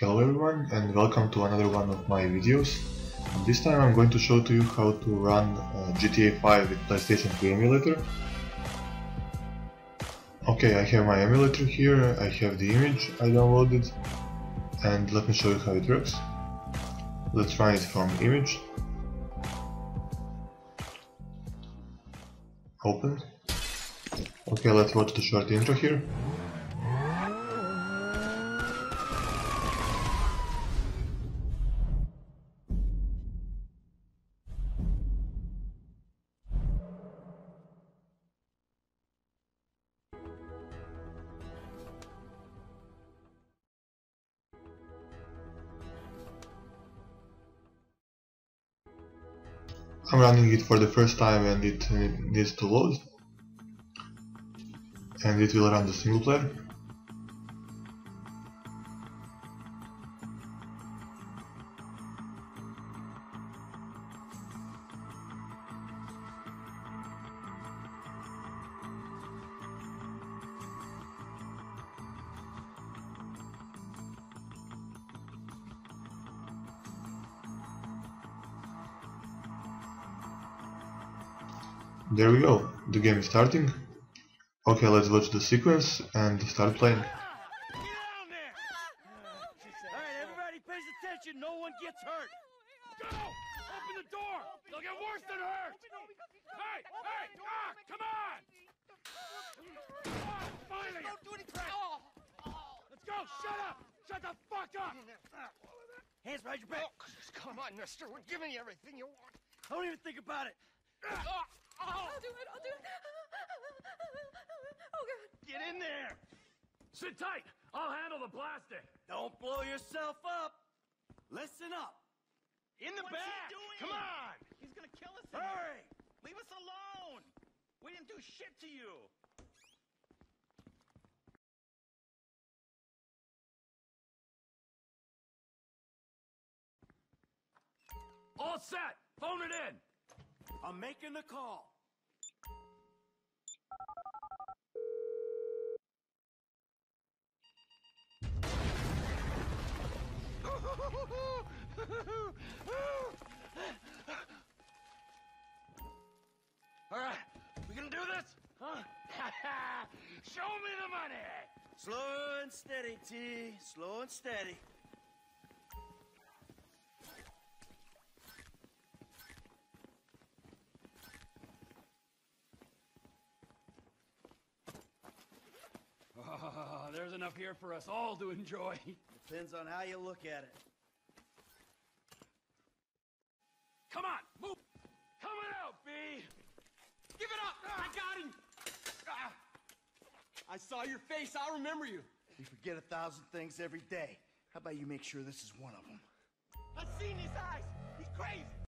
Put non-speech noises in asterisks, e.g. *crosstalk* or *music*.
Hello everyone and welcome to another one of my videos. This time I'm going to show to you how to run uh, GTA 5 with PlayStation 2 emulator. Okay, I have my emulator here, I have the image I downloaded and let me show you how it works. Let's run it from image. Open. Okay, let's watch the short intro here. I'm running it for the first time and it uh, needs to load. And it will run the single player There we go, the game is starting. Okay, let's watch the sequence and start playing. Get down there! Alright, everybody pays attention, no one gets hurt. Go! Open the door! They'll get worse than hurt! Hey! Hey! Ah! Come on! Come on! Finally! Let's go! Shut up! Shut the fuck up! Hands behind your back! Come on, mister. We're giving you everything you want. Don't even think about it! I'll do it. I'll do it. Oh god. Get in there! Sit tight! I'll handle the plastic! Don't blow yourself up! Listen up! In the What's he back! doing? Come on! He's gonna kill us. in here. Hurry! Leave us alone. We didn't do shit to you. All set! Phone it in! I'm making the call. *laughs* All right, we gonna do this? Huh? *laughs* Show me the money. Slow and steady, T. Slow and steady. Ah, *laughs* there's enough here for us all to enjoy. Depends on how you look at it. Come on, move! Coming out, B! Give it up. I got him. Ah. I saw your face. I'll remember you. You forget a thousand things every day. How about you make sure this is one of them? I've seen his eyes. He's crazy.